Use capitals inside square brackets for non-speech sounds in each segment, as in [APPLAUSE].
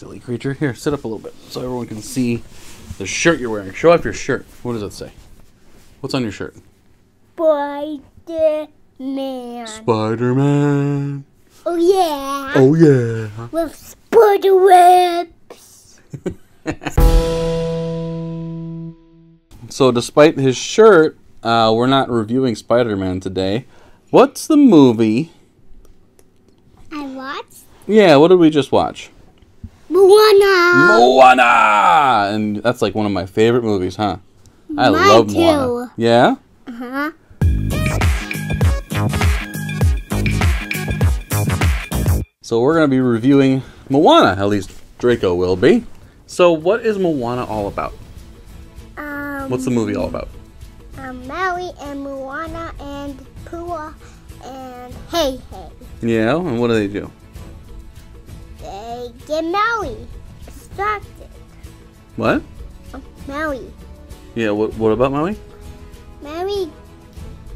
silly creature. Here, sit up a little bit so everyone can see the shirt you're wearing. Show off your shirt. What does it say? What's on your shirt? Spider Man. Spider Man. Oh yeah. Oh yeah. With spider webs. [LAUGHS] So, despite his shirt, uh, we're not reviewing Spider Man today. What's the movie? I watched Yeah, what did we just watch? Moana. Moana! And that's like one of my favorite movies, huh? I Mine love too. Moana. Yeah? Uh huh. So we're going to be reviewing Moana, at least Draco will be. So what is Moana all about? Um, What's the movie all about? um, Maui and Moana and Pua and Hey Hey. Yeah, and what do they do? Get Maui distracted. What? Oh, Maui. Yeah, what, what about Maui? Maui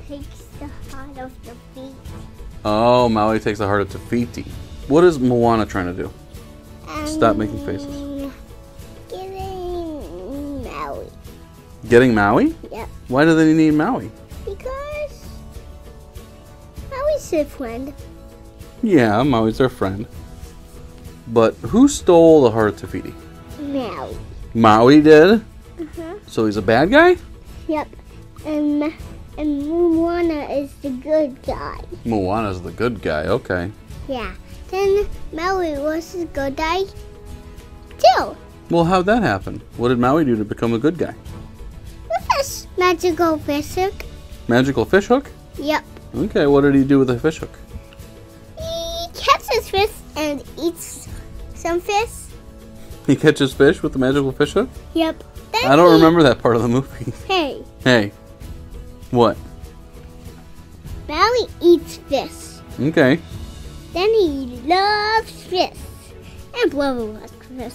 takes the heart of the feet. Oh, Maui takes the heart of Te Fiti. What is Moana trying to do? And Stop making um, faces. Getting Maui. Getting Maui? Yep. Why do they need Maui? Because Maui's a friend. Yeah, Maui's their friend. But who stole the heart of Te Fiti? Maui. Maui did? Uh-huh. So he's a bad guy? Yep. And and Moana is the good guy. Moana's the good guy, okay. Yeah. Then Maui was the good guy too. Well, how'd that happen? What did Maui do to become a good guy? With this magical fish hook. Magical fish hook? Yep. Okay, what did he do with the fish hook? Some fish. He catches fish with the magical fish hook? Yep. I don't remember that part of the movie. [LAUGHS] Hey, hey. What? Maui eats fish. Okay. Then he loves fish. And Blubber loves fish.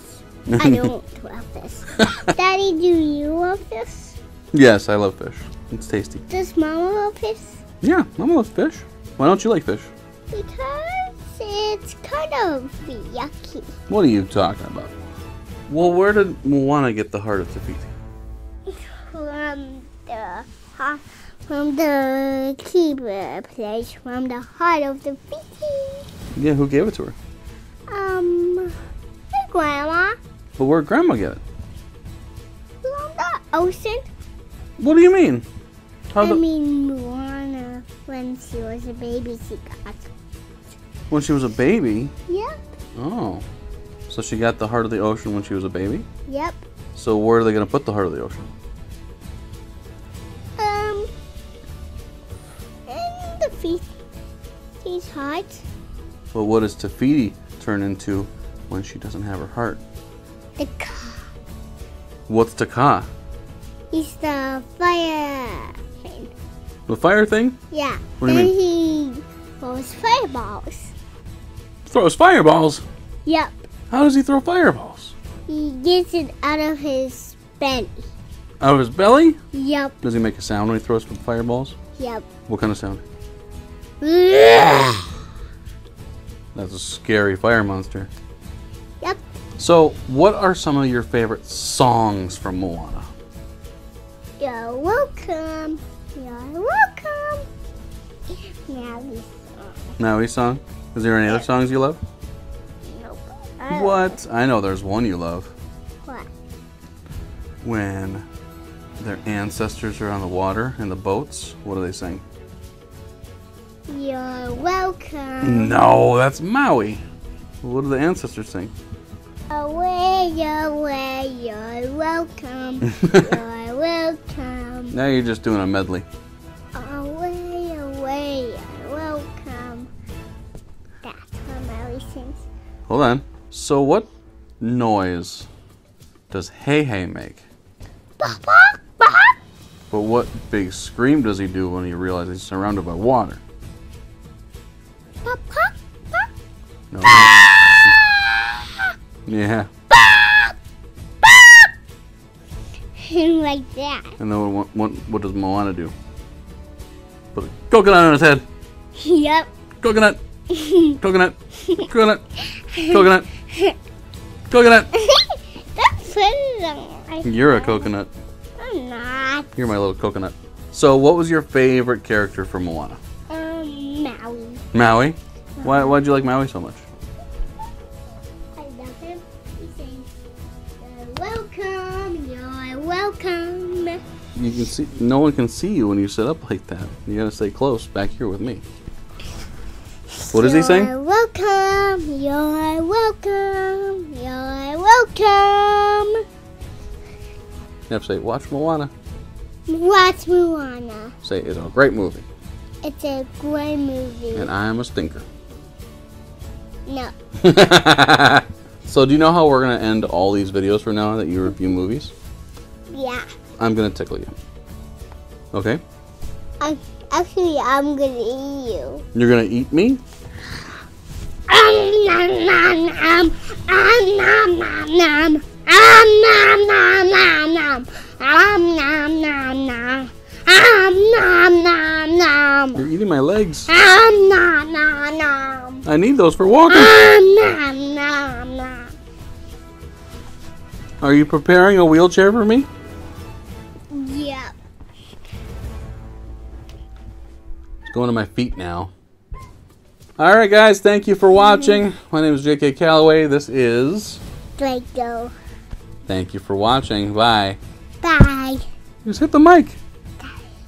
I [LAUGHS] don't love fish. Daddy, do you love fish? Yes, I love fish. It's tasty. Does Mama love fish? Yeah, Mama loves fish. Why don't you like fish? Because it's kind of yucky. What are you talking about? Well, where did Moana get the heart of Te Fiti? From the heart, from the keeper place, from the heart of the city. Yeah, who gave it to her? Um, my grandma But where'd Grandma get it? from the ocean. What do you mean? How I the, mean, Moana, when she was a baby, she got. When she was a baby? Yep, Oh. So she got the heart of the ocean when she was a baby? yep. So where are they going to put the heart of the ocean? Um, and the feet, his heart. But what does Te Fiti turn into when she doesn't have her heart? The car. What's Te Kā? He's the fire thing. The fire thing? Yeah. What do you mean? he throws fireballs. Throws fireballs. Yep. How does he throw fireballs? He gets it out of his belly. Out of his belly? Yep. Does he make a sound when he throws fireballs? Yep. What kind of sound? That's a scary fire monster. Yep. So, what are some of your favorite songs from Moana? You're welcome. You're welcome. Now we Maui song? Is there any other songs you love? Nope. I- What? I know there's one you love. What? When their ancestors are on the water in the boats, what do they sing? You're welcome. No, that's Maui. What do the ancestors sing? Away, away, you're welcome. [LAUGHS] you're welcome. Now you're just doing a medley. Mary. Hold on. So, what noise does Heihei make? But what big scream does he do when he realizes he's surrounded by water? No. Yeah. like that. And then what, what, what does Moana do? Put a coconut on his head. Yep. Coconut. [LAUGHS] Coconut. Coconut. Coconut. Coconut. Don't put it You're a coconut. I'm not. You're my little coconut. So, what was your favorite character from Moana? Um, Maui. Maui. Why? Why'd you like Maui so much? I love him. He sings, "You're welcome, you're welcome. You can see. No one can see you when you sit up like that. You gotta stay close back here with me. What does he say? You're welcome, you're welcome, you're welcome. You have to say, "Watch Moana." Watch Moana. Say, "It's a great movie," It's a great movie. and I'm a stinker. No. [LAUGHS] so, do you know how we're gonna end all these videos from now on that you review movies? Yeah. I'm gonna tickle you. Okay? I, actually, I'm gonna eat you. You're gonna eat me? Um, nom, nom, nom. Um, nom, nom, nom. Um, nom, nom, nom, nom. Um, nom, nom, nom. Um, nom, nom, nom. You're eating my legs. Um, nom, nom, nom. I need those for walking. Um, nom, nom, nom. Are you preparing a wheelchair for me? Going to my feet now. All right, guys. Thank you for watching. My name is J.K. Callaway. This is. Draco. Thank you for watching. Bye. Bye. Just hit the mic.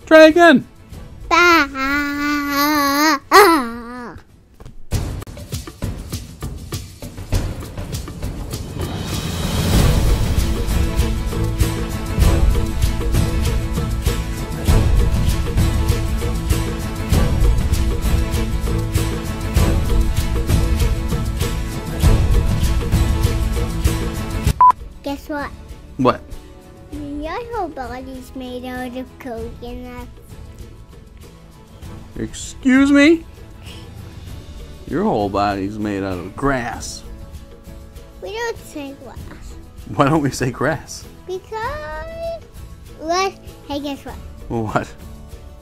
Try again. Bye. Your whole body's made out of coconut. Excuse me? Your whole body's made out of grass. We don't say grass. Why don't we say grass? because let hey guess what? What?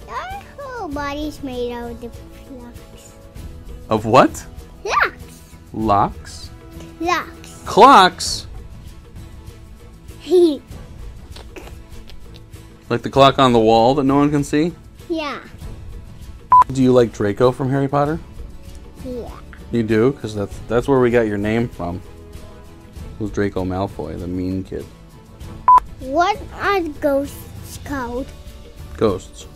Our whole body's made out of flux. Of what? Flux. Locks? Flux. Clocks? [LAUGHS] Like the clock on the wall that no one can see? yeah. Do you like Draco from Harry Potter? Yeah. You do, because that's that's where we got your name from. It was Draco Malfoy, the mean kid. What are the ghosts called? Ghosts.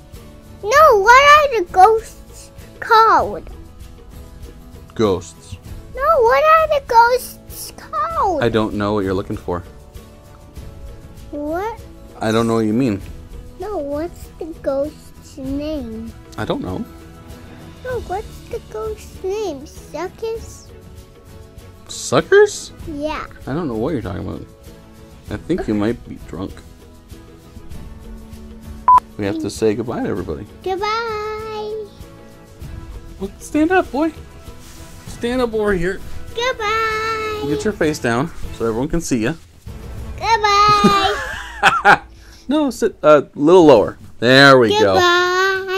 No, what are the ghosts called? Ghosts. No, what are the ghosts called? I don't know what you're looking for. what? I don't know what you mean. What's the ghost's name? I don't know. No, what's the ghost's name? Suckers? Suckers? Yeah. I don't know what you're talking about. I think you might be drunk. We have to say goodbye to everybody. Goodbye. Well, stand up, boy. Stand up over here. Goodbye. Get your face down so everyone can see you. Goodbye. [LAUGHS] no, sit a uh, little lower. There we go.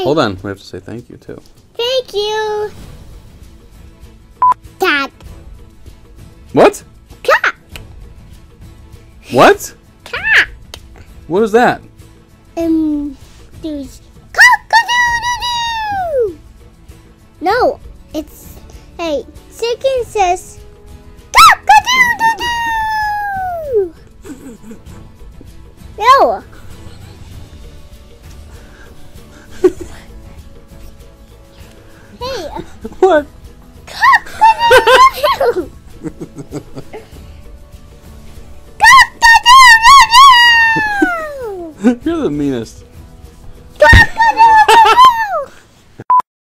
Hold on, we have to say thank you too. Thank you. Cat. What? Cat. What? Cat. What is that? Um, there's cock-a-doodle-doo. No, it's hey. Chicken says cock-a-doodle-doo. No.